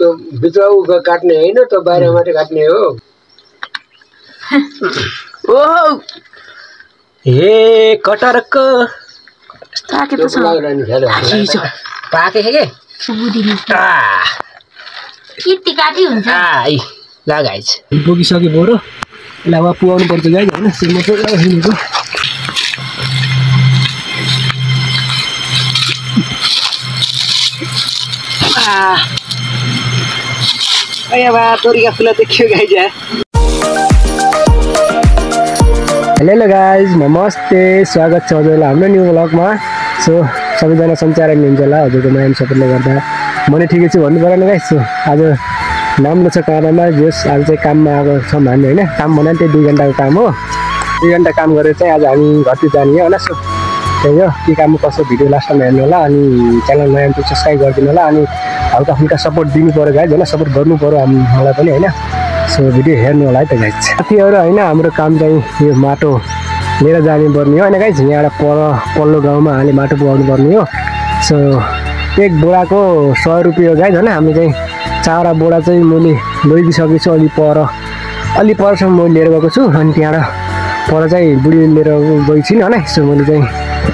त्यो भित्र उ काट्ने होइन त्यो बाहिर मात्रै काट्ने हो। ओहो। ए कटरको। त छ के काटी हुन्छ? आई लगाइछ बोरो। पुगाउनु पर्छ गाई होइन? चाहिँ हिँडेको अब तोरीका फुल देखियो गाई जा हेलो गाइज नमस्ते स्वागत छ हजुरलाई हाम्रो न्यू ब्लगमा सो सबैजना सञ्चार हुनुहुन्छ होला हजुरको माया सपोर्टले गर्दा म नै ठिकै छु भन्नु परेन गाइज सो आज राम्रो छ काममा जस आज चाहिँ काममा आएको छौँ हामी होइन काम भन्दा त्यही दुई घन्टाको काम हो दुई घन्टा काम गरेर चाहिँ आज हामी घरतिर जाने होइन सो त्यही हो के काम कसो भिडियो लास्टमा हेर्नु होला अनि च्यानल नयाँ सब्सक्राइब गरिदिनु होला अनि हल्का फुल्का सपोर्ट दिनु पऱ्यो गाइज होइन? सपोर्ट गर्नु पऱ्यो हामी मलाई पनि होइन? सो भिडियो हेर्नु होला है त गाइज साथीहरू होइन? हाम्रो काम चाहिँ यो माटो लिएर जाने पर्ने हो होइन गाइज यहाँबाट पर पल्लो गाउँमा हामीले माटो पुगाउनु पर्ने हो। सो एक बोराको सय रुपियाँ गाइज होइन? हामी चाहिँ चारवटा बोरा चाहिँ मैले लैदिइसकेको छु अलि पर। अलि परसम्म मैले लिएर गएको छु अनि त्यहाँबाट पर चाहिँ बुढी लिएर गएको छिन् होइन? सो मैले चाहिँ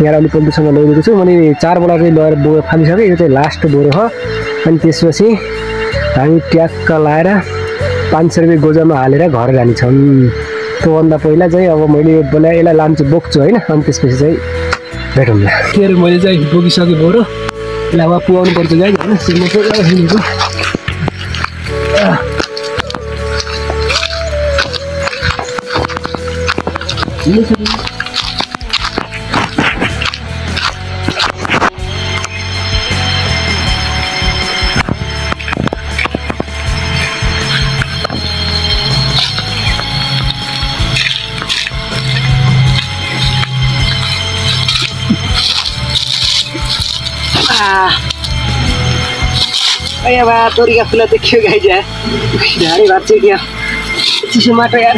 यहाँ अलिक पल्टुसम्म लैदिएको छु। मैले चार बोरा चाहिँ लगेर बोरा फालिसकेँ यो चाहिँ लास्ट बोरो हो। अनि त्यसपछि हामी ट्याक्क लाएर पाँच सय रुपियाँ गोजामा हालेर घर जानेछौँ। त्योभन्दा पहिला चाहिँ अब मैले यो बोला यसलाई लान्छु बोक्छु होइन। अनि त्यसपछि चाहिँ भेटौँला अरे मैले चाहिँ बोकिसकेँ बोरो यसलाई अब पुगाउनु पर्छ होइन? हिँडेको अब तोरीका फुल देखियो गाई जा झाडी भात चाहिँ क्या चिसो माटो यार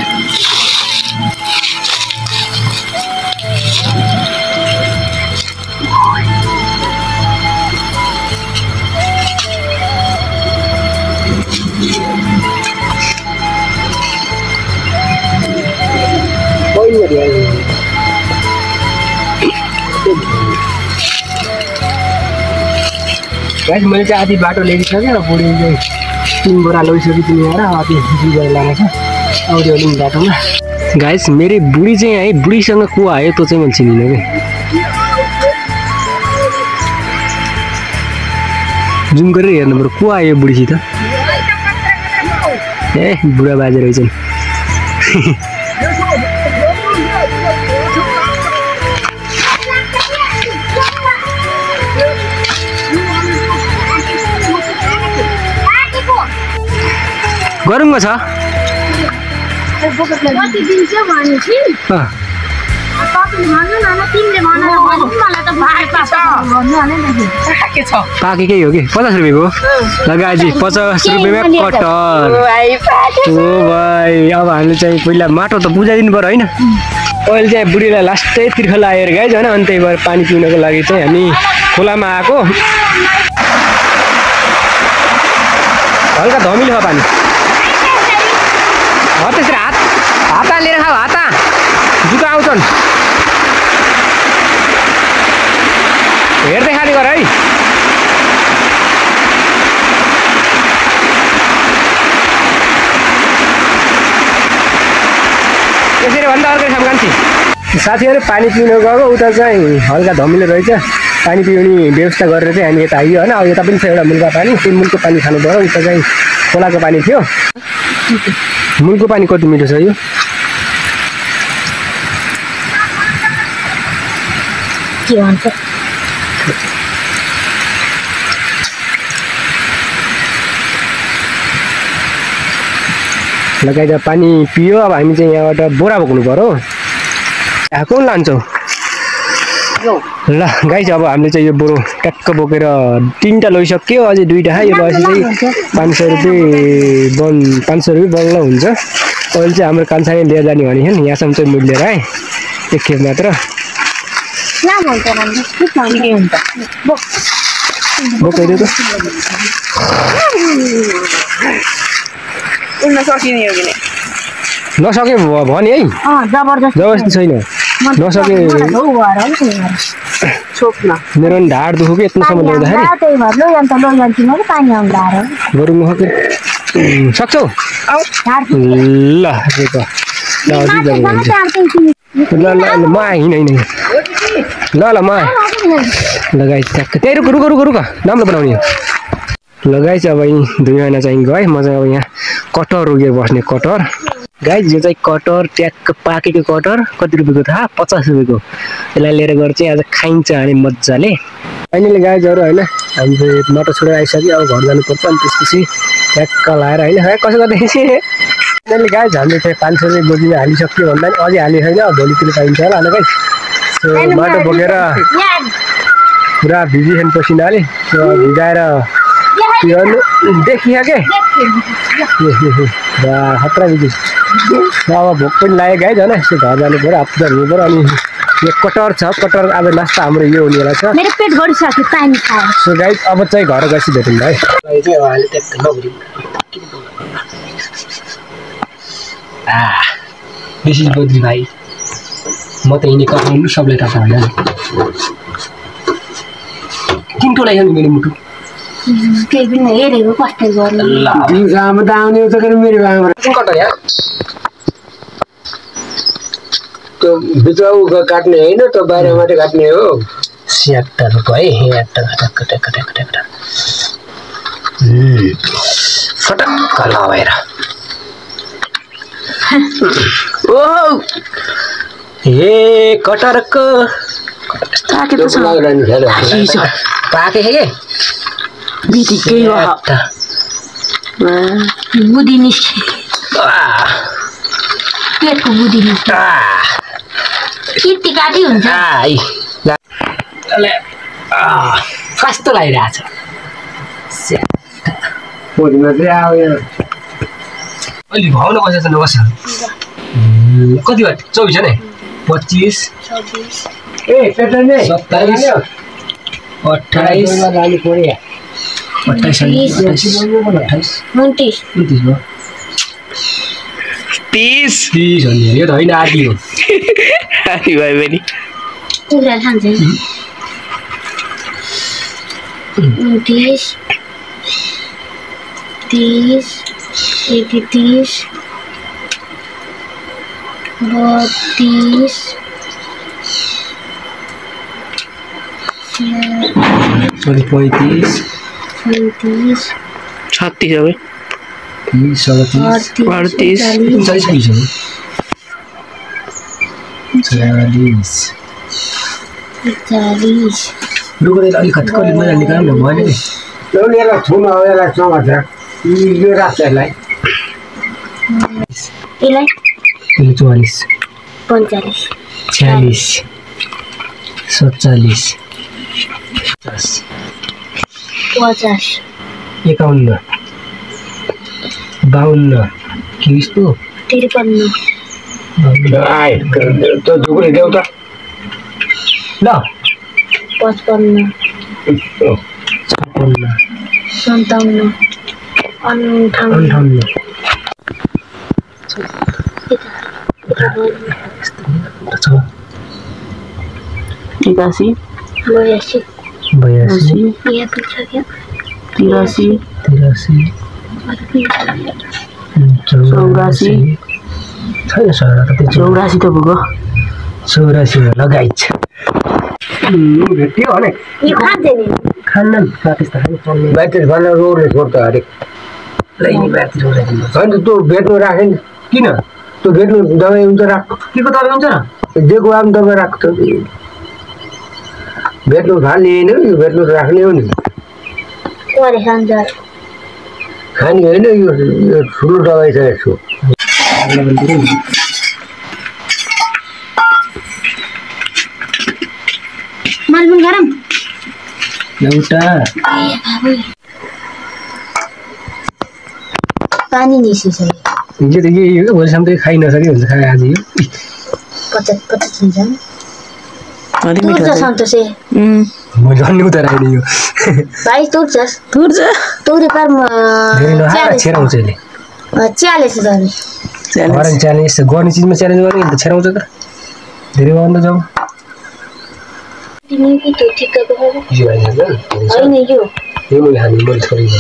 गाइस मैले चाहिँ आधी बाटो ल्याइसकेँ र बुढी चाहिँ तिन बोरा लैसकेँ तिमी आएर आधी दुई बोरा लाने छ। आउँदै अलिक बाटोमा। गाइस मेरो बुढी चाहिँ है बुढीसँग को आयो त्यो चाहिँ मैले चिनिनँ कि। जुम गरेर हेर्नु पऱ्यो को आयो बुढीसित? ए बुढा बाजे रहेछन्। भने त पाकेकै हो कि? पचास रुपियाँको लगाजी पचास रुपियाँमा कटर ओ भाइ अब हामीले चाहिँ पहिला माटो त बुझाइदिनु पऱ्यो होइन? अहिले चाहिँ बुढीलाई लास्टै तिर्ख लागेर गाइज होइन अनि त्यही भएर पानी पिउनको लागि चाहिँ हामी खोलामा आएको। हल्का धमिलो छ पानी हो त्यसरी हात हाता लिएर खाऊ हाता जुका आउँछन्। हेर्दै खाने गर है। त्यसरी भन्दा अर्कै खाम कान्छी साथीहरू पानी पिउनु गएको उता चाहिँ हल्का धमिलो रहेछ। पानी पिउने व्यवस्था गरेर चाहिँ हामी यता आइयो होइन? अब यता पनि छ एउटा मुल्का पानी। त्यो मुलको पानी खानु पऱ्यो उता चाहिँ खोलाको पानी थियो। मुलको पानी कति मिठो छ यो? के भन्छ लगाइदा पानी पियो अब हामी चाहिँ यहाँबाट बोरा बोक्नु पऱ्यो आएको लान्छौँ ल गाई चाहिँ अब हामीले चाहिँ यो बोरो ट्याक्क बोकेर तिनवटा लैसक्यो। अझै दुइटा यो भएपछि चाहिँ पाँच सय रुपियाँ बन पाँच सय रुपियाँ बल्ल हुन्छ। अहिले चाहिँ हाम्रो कान्छाले लिएर जाने भने नि यहाँसम्म चाहिँ मैले लिएर आएँ। एक खेप मात्र। उड्न सकिने हो कि नै नसके भने है जबरजस्ती छैन नसके मेरो पनि ढाड दुखो कि यत्रोसम्म ल्याउँदाखेरि आउँदा त्यही भएर लौ जान्छ लौ जान्छु म कि पानी आउँदा आएर गरौँ न कि सक्छौ ल ल ल म हिँड। ल ल म लगाइ त्यही रुक रुक रुक रुक। राम्रो बनाउने हो। लगाइ चाहिँ अब यहीँ दुई महिना चाहिँ गएँ म चाहिँ अब यहाँ कटर रोगेर बस्ने कटर। गाई यो चाहिँ कटर ट्याक्क पाकेको कटर। कति रुपियाँको थाहा? पचास रुपियाँको। यसलाई लिएर गएर चाहिँ आज खाइन्छ अनि मजाले। फाइनली गाइजहरू होइन। हामी चाहिँ मटर छोडेर आइसक्यो। अब घर जानुपर्छ। अनि त्यसपछि ट्याक्क लाएर होइन। कसो गर्दाखेरि गाइज हामीले चाहिँ पाँच सय रुपियाँ बोकीमा हालिसक्यो भन्दा पनि अझै हालेको छैन। भोलितिर पाइन्छ होला। होइन गाई माटो बोकेर पुरा भिजिखेन पसिनाले सो भिजाएर देखियो के खतरा भिजी अब भोक पनि लाग्यो गाई झन् यसो घर जानु पऱ्यो हप्ता हुनु पऱ्यो अनि यो कटर छ कटर अब नास्ता हाम्रो यो हुनेवाला छ मेरो पेट भरिसक्यो पानी खाएर सो गाई अब चाहिँ घर गएपछि भेटौँ भाइ चाहिँ अब अहिले ट्याक्क म त आउनु सबलाई थाहा छ होइन किन टोलाइछ नि मेरो मुटु केही पनि हेरेको कस्तो गर्नु त आउने त मेरो आमा त्यो काट्ने होइन त्यो बाहिर मात्रै काट्ने हो स्याट्टा रुको है टक टक टक फटक्क लगाएर ओहो ए कटरको। पाकेको छ। बितिकै। बुद्धि पेटको बुद्धि काटी हुन्छ। कस्तो लागिरहेछ? भाउन छ नबस कति भयो? चौबिस हो नि? पच्चिस। सत्ताइस। अठाइस अठाइस तिस। तिस हो नि यो त होइन आधी हो। भयो भने खान्छ उन्तिस। तिस। एकतिस बत्तिस सरी पैँतिस सैँतिस छत्तिस हो तिस सडतिस अडतिस। उन्चालिस पुगिसक्यो छयालिस चालिस। लुगोले अलिक कति कति मैला निकाल्नु न भएन कि ल्याउनु यसलाई छुनु अब यसलाई समाचार यो राख्छ यसलाई यसलाई यो चौवालिस पन्चालिस छ्यालिस सत्तालिस। पचास। पचास। एकाउन्न। बाहन्न के यस्तो? त्रिपन्न। झुक्रे देऊ त। ल। पचपन्न। छपन्न सन्ताउन्न। अन्ठाउन्न। एकासी बयासी तिरासी तिरासी चौरासी। छैन सर त त्यो चौरासी त पुग्यो चौरासी लगाइ छ भेट्यो भने खान्न नि त्यस्तो खानु चल्ने बाइतिर भनेर रोडले छोड्छ अरे लैनी बाहिर उडाइदिनु अन्त त्यो भेट्नु राख्यो नि किन त्यो भेट्नु दबाई हुन्छ राख. के को दबाई हुन्छ न दिएको आम दबाई राख्छ भेट्नु खाने होइन यो भेट्नु राख्ने हो नि खाने होइन यो ठुलो दबाई छ यसको पनि एउटा पानी निस्किसक्यो हिजो त यही हो भोलिसम्म त खाइ नसके हुन्छ खाए आज यो पचास पचास हुन्छ मैले अन्य उता राख्ने यो भाइ तुर्छस् तुर्छ तुरे पार धेरै नखाएर छेराउँछ यसले च्यालेन्ज। गऱ्यो च्यालेन्ज यस्तो गर्ने चिजमा च्यालेन्ज गर्ने छेराउँछ त धेरै भयो? होइन यो यो मैले खाने मैले छोडेको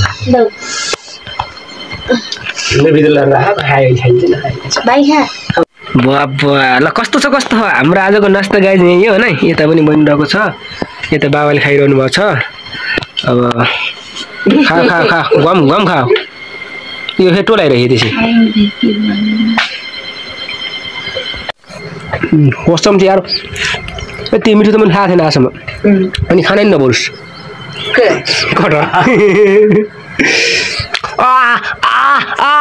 लौ कस्तो छ कस्तो? छ हाम्रो आजको नास्ता गाई यही हो होइन यता पनि बनिरहेको छ। यता बाबाले खाइरहनु भएको छ। अब खा खा खा गम गम खा। यो फेरि टोलाइरहेको त्यसै कस्तो चाहिँ यार। यति मिठो त मैले खाएको थिएन आजसम्म। अनि खानै नबोल्स कटा आ आ आ.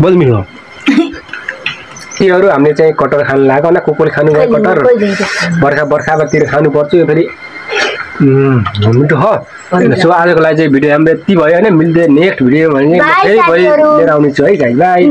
बहुत मिठो योहरू हामीले चाहिँ कटर खानु लाग्यो न कुकुर खानु गयो कटर बर्खा बर्खातिर खानु पर्छ यो फेरि। मिठो हो। सो आजको लागि चाहिँ भिडियो हाम्रो यति भयो होइन मिल्दै नेक्स्ट भिडियो भने फेरि भोलि। लिएर आउने छु है गाई बाई